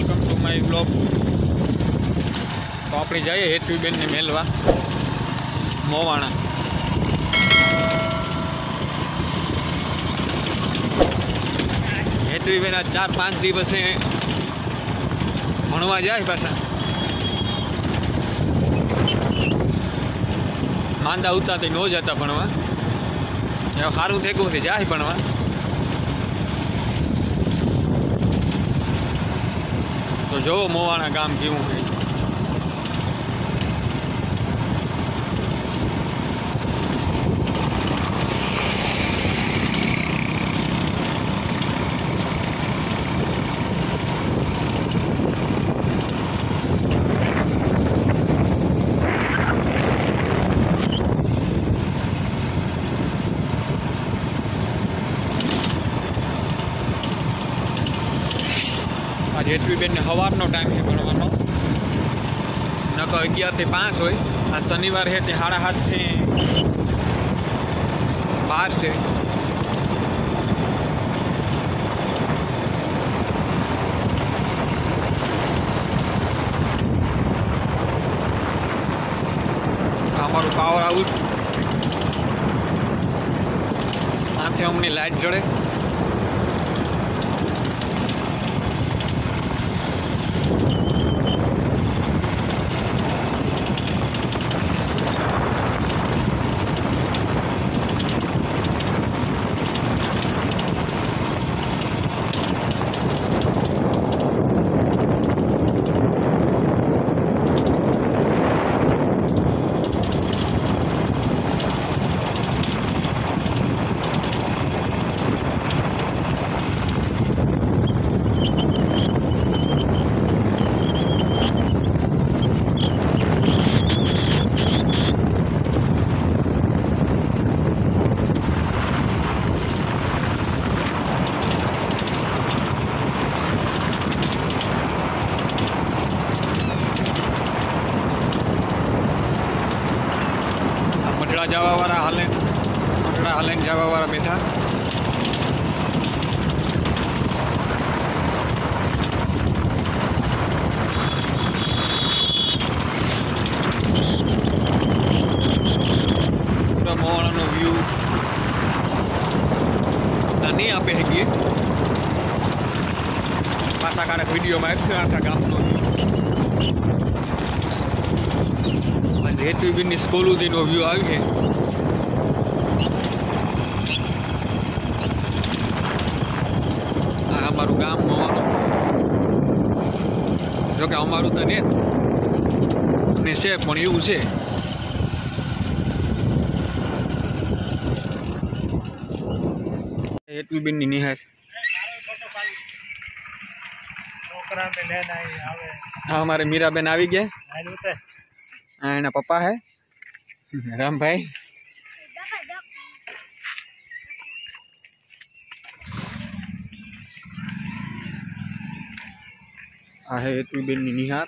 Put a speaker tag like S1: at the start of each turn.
S1: Welcome to my blog. તો આપણે જઈએ હેતુબેનને મેલવા, મોવાણા. હેતુબેન આ ચાર પાંચ દિવસે ભણવા જાય પાછા. માંદા ઉતારતી ન જતા ભણવા. સારું છે, જાય ભણવા. જોવો મોવાણા ગામ કેવું છે. આજે હેતવીબેનને સવારનો ટાઈમ છે ભણવાનો. નકો અગિયારથી પાંચ હોય. આ શનિવાર છે તે સાડા સાતથી બાર છે. અમારું પાવર હાઉસ આથી અમને લાઈટ જડે. આ મઢડા જવા વાળા હાલે મઢડા હાલે જવા વાળા બેઠા પૂરા મોવાણાનો વ્યૂ નહીં આપે શકીએ પાછા કારક વિડીયોમાં આપ્યો આખા ગામનો view. હેતવીબેનની સ્કૂલ સુધીનો વ્યૂ આવી છે આ અમારું ગામ મોવાનું જોકે અમારું તો ને અને છે પણ એવું છે હેતવીબેનની નિહાર
S2: છોકરાને લઈને આવી આવે
S1: હા અમારે મીરાબેન આવી ગયા
S2: આયલું તે
S1: આ એના પપ્પા હે રામભાઈ આ હે હેતવીબેનની નિહાર